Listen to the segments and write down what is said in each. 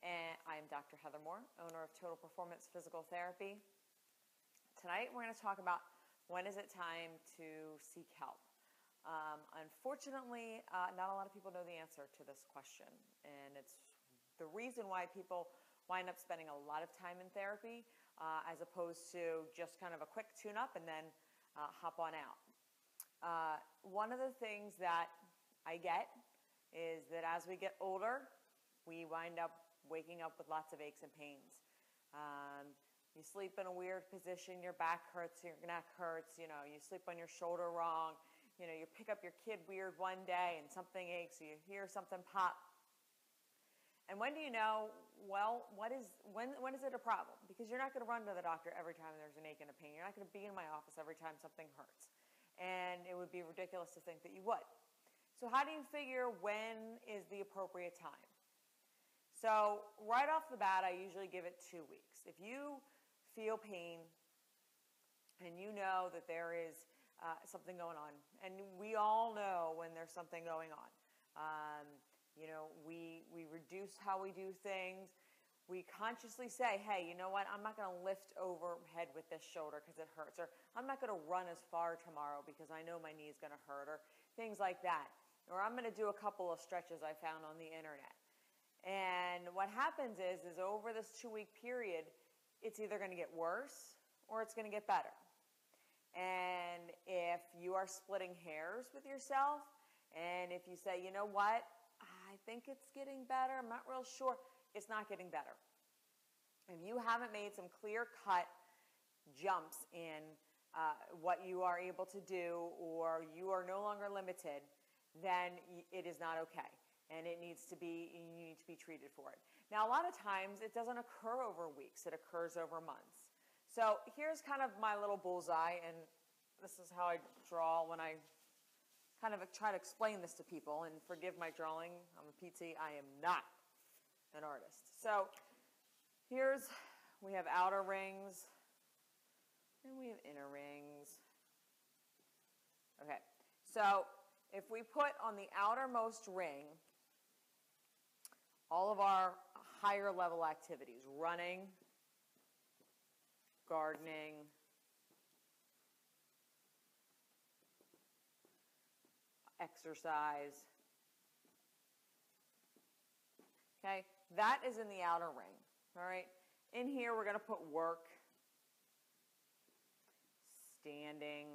and I'm Dr. Heather Moore, owner of Total Performance Physical Therapy. Tonight we're going to talk about when is it time to seek help. Um, unfortunately, uh, not a lot of people know the answer to this question, and it's the reason why people wind up spending a lot of time in therapy uh, as opposed to just kind of a quick tune-up and then uh, hop on out. Uh, one of the things that I get is that as we get older, we wind up waking up with lots of aches and pains. Um, you sleep in a weird position, your back hurts, your neck hurts, you know, you sleep on your shoulder wrong, you know, you pick up your kid weird one day and something aches, you hear something pop. And when do you know, well, what is, when, when is it a problem? Because you're not going to run to the doctor every time there's an ache and a pain. You're not going to be in my office every time something hurts. And it would be ridiculous to think that you would. So how do you figure when is the appropriate time? So right off the bat, I usually give it two weeks. If you feel pain and you know that there is uh, something going on, and we all know when there's something going on. Um, you know, we, we reduce how we do things. We consciously say, hey, you know what, I'm not going to lift overhead with this shoulder because it hurts, or I'm not going to run as far tomorrow because I know my knee is going to hurt, or things like that. Or I'm going to do a couple of stretches I found on the internet. And what happens is, is over this two week period, it's either going to get worse or it's going to get better. And if you are splitting hairs with yourself, and if you say, you know what, I think it's getting better, I'm not real sure, it's not getting better. If you haven't made some clear cut jumps in uh, what you are able to do, or you are no longer limited, then it is not okay and it needs to be you need to be treated for it. Now a lot of times it doesn't occur over weeks, it occurs over months. So here's kind of my little bullseye and this is how I draw when I kind of try to explain this to people and forgive my drawing. I'm a PT, I am not an artist. So here's we have outer rings and we have inner rings. Okay. So if we put on the outermost ring all of our higher level activities, running, gardening, exercise. Okay, that is in the outer ring. All right, in here we're going to put work, standing.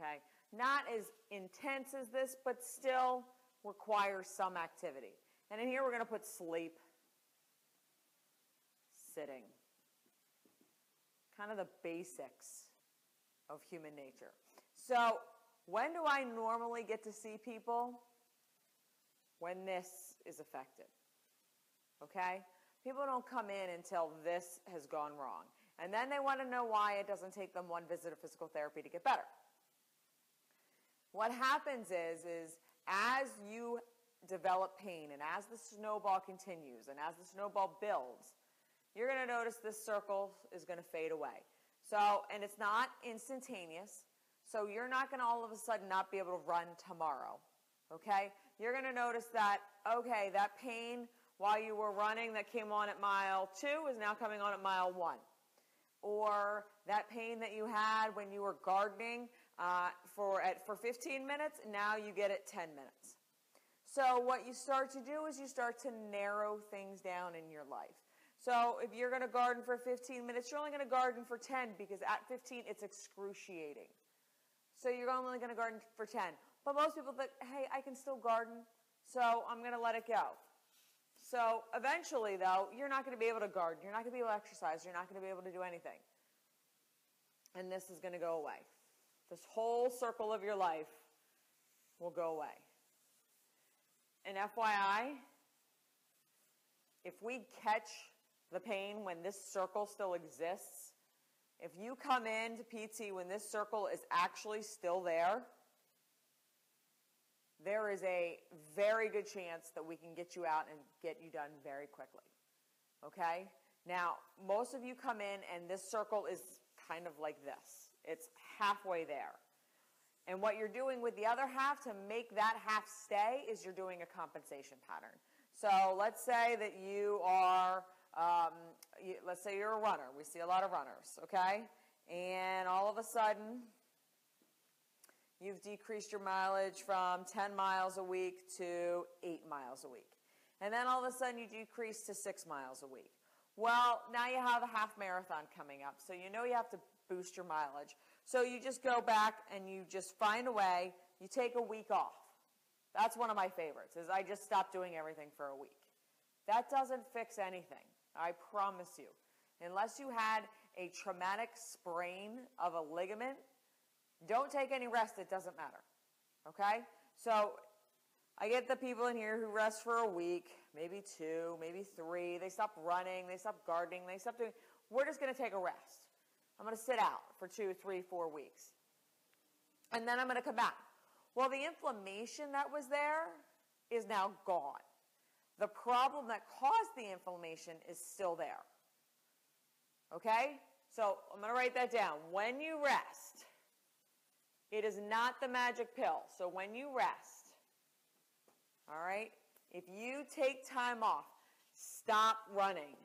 Okay, not as intense as this, but still requires some activity. And in here we're going to put sleep, sitting. Kind of the basics of human nature. So when do I normally get to see people? When this is affected. Okay? People don't come in until this has gone wrong. And then they want to know why it doesn't take them one visit of physical therapy to get better. What happens is, is as you develop pain and as the snowball continues and as the snowball builds, you're going to notice this circle is going to fade away. So, and it's not instantaneous. So you're not going to all of a sudden not be able to run tomorrow. Okay? You're going to notice that, okay, that pain while you were running that came on at mile two is now coming on at mile one. Or that pain that you had when you were gardening uh, for, at, for 15 minutes, now you get it 10 minutes. So what you start to do is you start to narrow things down in your life. So if you're going to garden for 15 minutes, you're only going to garden for 10 because at 15 it's excruciating. So you're only going to garden for 10. But most people think, hey, I can still garden, so I'm going to let it go. So eventually, though, you're not going to be able to garden. You're not going to be able to exercise. You're not going to be able to do anything. And this is going to go away. This whole circle of your life will go away. And FYI, if we catch the pain when this circle still exists, if you come into PT when this circle is actually still there, there is a very good chance that we can get you out and get you done very quickly. Okay? Now, most of you come in and this circle is kind of like this. It's halfway there. And what you're doing with the other half to make that half stay is you're doing a compensation pattern. So let's say that you are, um, you, let's say you're a runner. We see a lot of runners, okay? And all of a sudden, you've decreased your mileage from 10 miles a week to 8 miles a week. And then all of a sudden, you decrease to 6 miles a week. Well, now you have a half marathon coming up, so you know you have to boost your mileage. So you just go back and you just find a way, you take a week off. That's one of my favorites, is I just stop doing everything for a week. That doesn't fix anything, I promise you. Unless you had a traumatic sprain of a ligament, don't take any rest, it doesn't matter. Okay? So I get the people in here who rest for a week, maybe two, maybe three. They stop running, they stop gardening, they stop doing. We're just going to take a rest. I'm going to sit out for two, three, four weeks. And then I'm going to come back. Well, the inflammation that was there is now gone. The problem that caused the inflammation is still there. Okay? So I'm going to write that down. When you rest, it is not the magic pill. So when you rest, all right? If you take time off, stop running.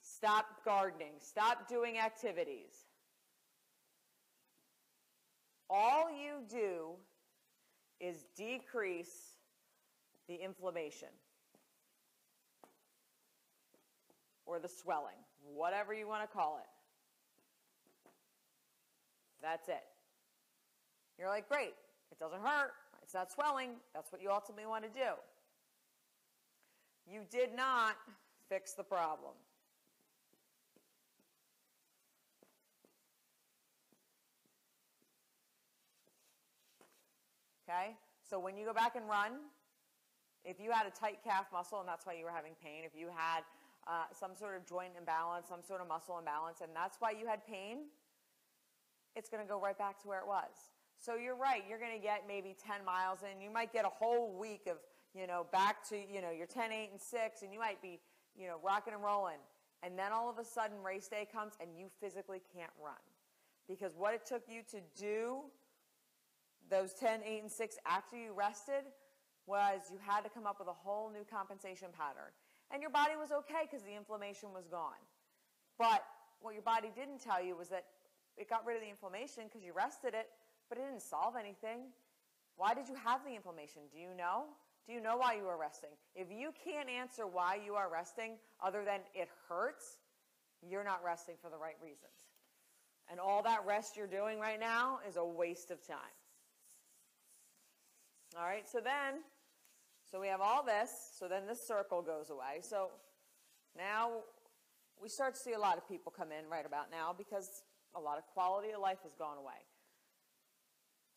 Stop gardening. Stop doing activities. All you do is decrease the inflammation or the swelling, whatever you want to call it. That's it. You're like, great, it doesn't hurt. It's not swelling. That's what you ultimately want to do. You did not fix the problem. Okay? So when you go back and run, if you had a tight calf muscle and that's why you were having pain, if you had uh, some sort of joint imbalance, some sort of muscle imbalance, and that's why you had pain, it's going to go right back to where it was. So you're right. You're going to get maybe 10 miles in. You might get a whole week of, you know, back to, you know, your 10, 8, and 6, and you might be, you know, rocking and rolling. And then all of a sudden race day comes and you physically can't run. Because what it took you to do those 10, 8, and 6 after you rested was you had to come up with a whole new compensation pattern. And your body was okay because the inflammation was gone. But what your body didn't tell you was that it got rid of the inflammation because you rested it, but it didn't solve anything. Why did you have the inflammation? Do you know? Do you know why you are resting? If you can't answer why you are resting other than it hurts, you're not resting for the right reasons. And all that rest you're doing right now is a waste of time. All right, so then, so we have all this, so then this circle goes away. So now we start to see a lot of people come in right about now because a lot of quality of life has gone away.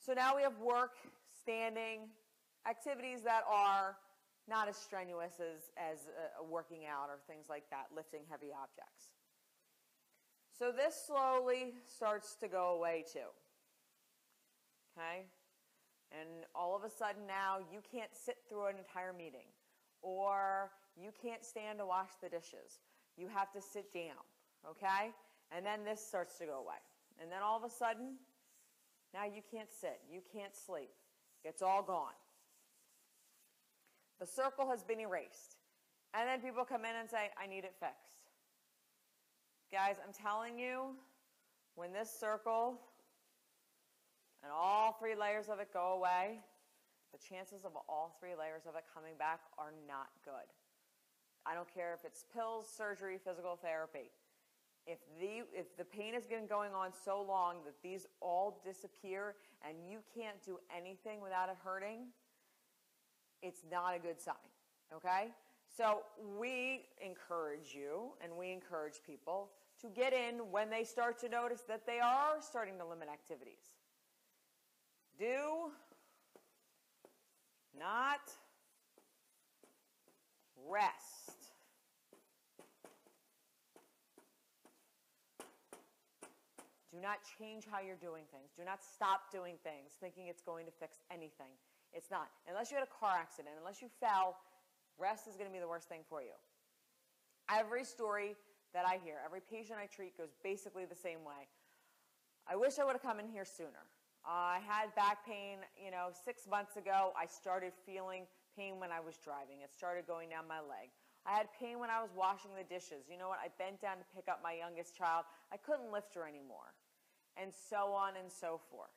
So now we have work, standing, activities that are not as strenuous as, as uh, working out or things like that, lifting heavy objects. So this slowly starts to go away too. Okay? And all of a sudden now you can't sit through an entire meeting or you can't stand to wash the dishes. You have to sit down. Okay? And then this starts to go away. And then all of a sudden, now you can't sit, you can't sleep. It's all gone. The circle has been erased. And then people come in and say, I need it fixed. Guys, I'm telling you, when this circle and all three layers of it go away, the chances of all three layers of it coming back are not good. I don't care if it's pills, surgery, physical therapy if the if the pain has been going on so long that these all disappear and you can't do anything without it hurting, it's not a good sign. Okay? So we encourage you and we encourage people to get in when they start to notice that they are starting to limit activities. Do not rest Do not change how you're doing things. Do not stop doing things thinking it's going to fix anything. It's not. Unless you had a car accident, unless you fell, rest is going to be the worst thing for you. Every story that I hear, every patient I treat goes basically the same way. I wish I would have come in here sooner. Uh, I had back pain, you know, six months ago. I started feeling pain when I was driving. It started going down my leg. I had pain when I was washing the dishes. You know what? I bent down to pick up my youngest child. I couldn't lift her anymore. And so on and so forth.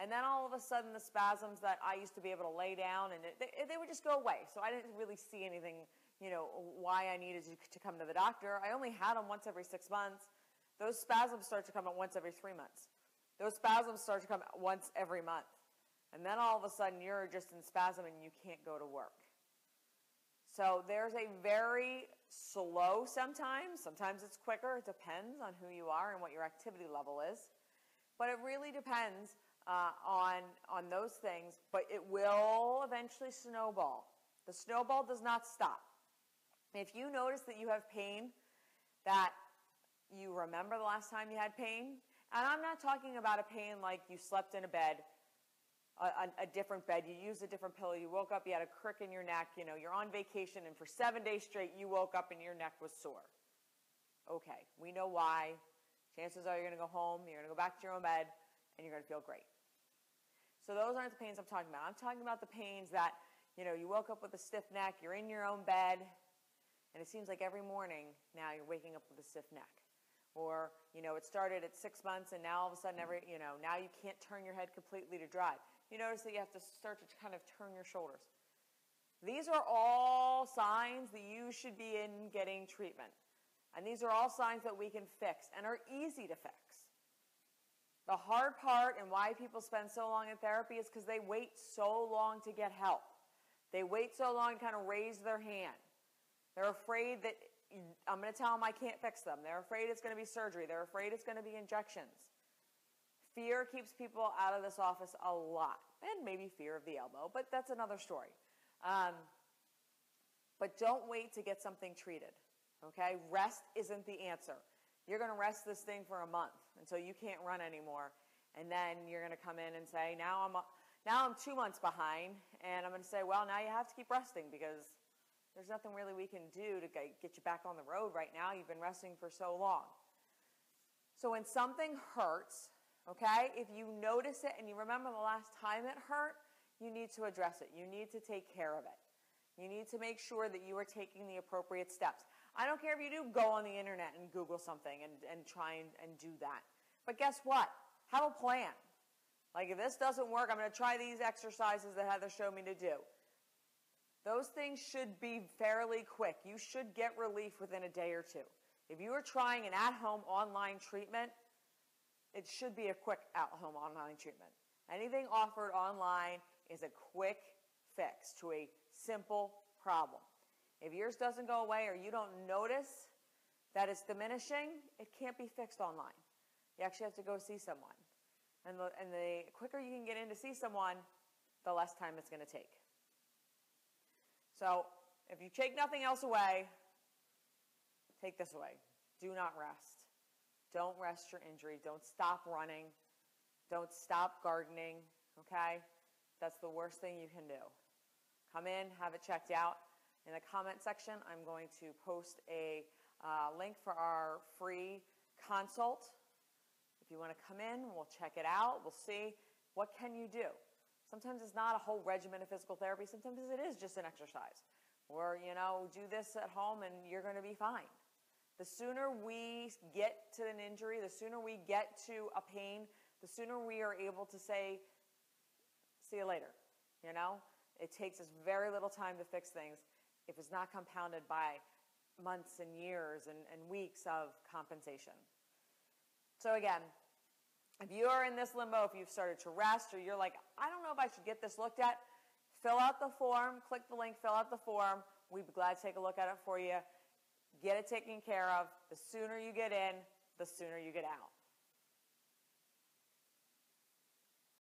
And then all of a sudden, the spasms that I used to be able to lay down, and they, they would just go away. So I didn't really see anything, you know, why I needed to, to come to the doctor. I only had them once every six months. Those spasms start to come at once every three months. Those spasms start to come once every month. And then all of a sudden, you're just in spasm and you can't go to work. So there's a very slow sometimes, sometimes it's quicker, it depends on who you are and what your activity level is. But it really depends uh, on, on those things, but it will eventually snowball. The snowball does not stop. If you notice that you have pain, that you remember the last time you had pain, and I'm not talking about a pain like you slept in a bed a, a, different bed, you used a different pillow, you woke up, you had a crick in your neck, you know, you're on vacation, and for seven days straight, you woke up and your neck was sore. Okay, we know why. Chances are you're going to go home, you're going to go back to your own bed, and you're going to feel great. So those aren't the pains I'm talking about. I'm talking about the pains that, you know, you woke up with a stiff neck, you're in your own bed, and it seems like every morning now you're waking up with a stiff neck. Or, you know, it started at six months and now all of a sudden every, you know, now you can't turn your head completely to drive you notice that you have to start to kind of turn your shoulders. These are all signs that you should be in getting treatment. And these are all signs that we can fix and are easy to fix. The hard part and why people spend so long in therapy is because they wait so long to get help. They wait so long to kind of raise their hand. They're afraid that I'm going to tell them I can't fix them. They're afraid it's going to be surgery. They're afraid it's going to be injections. Fear keeps people out of this office a lot, and maybe fear of the elbow, but that's another story. Um, but don't wait to get something treated. Okay? Rest isn't the answer. You're going to rest this thing for a month until you can't run anymore, and then you're going to come in and say, "Now I'm now I'm two months behind," and I'm going to say, "Well, now you have to keep resting because there's nothing really we can do to get you back on the road right now. You've been resting for so long." So when something hurts, Okay? If you notice it and you remember the last time it hurt, you need to address it. You need to take care of it. You need to make sure that you are taking the appropriate steps. I don't care if you do go on the internet and Google something and, and try and, and do that. But guess what? Have a plan. Like if this doesn't work, I'm going to try these exercises that Heather showed me to do. Those things should be fairly quick. You should get relief within a day or two. If you are trying an at home online treatment, it should be a quick at-home online treatment. Anything offered online is a quick fix to a simple problem. If yours doesn't go away or you don't notice that it's diminishing, it can't be fixed online. You actually have to go see someone. And the, and the quicker you can get in to see someone, the less time it's going to take. So if you take nothing else away, take this away. Do not rest. Don't rest your injury. Don't stop running. Don't stop gardening, okay? That's the worst thing you can do. Come in, have it checked out. In the comment section, I'm going to post a uh, link for our free consult. If you want to come in, we'll check it out. We'll see what can you do. Sometimes it's not a whole regimen of physical therapy. Sometimes it is just an exercise. Or, you know, do this at home and you're going to be fine. The sooner we get to an injury, the sooner we get to a pain, the sooner we are able to say, see you later. You know, it takes us very little time to fix things if it's not compounded by months and years and, and weeks of compensation. So again, if you are in this limbo, if you've started to rest or you're like, I don't know if I should get this looked at, fill out the form, click the link, fill out the form. We'd be glad to take a look at it for you. Get it taken care of. The sooner you get in, the sooner you get out.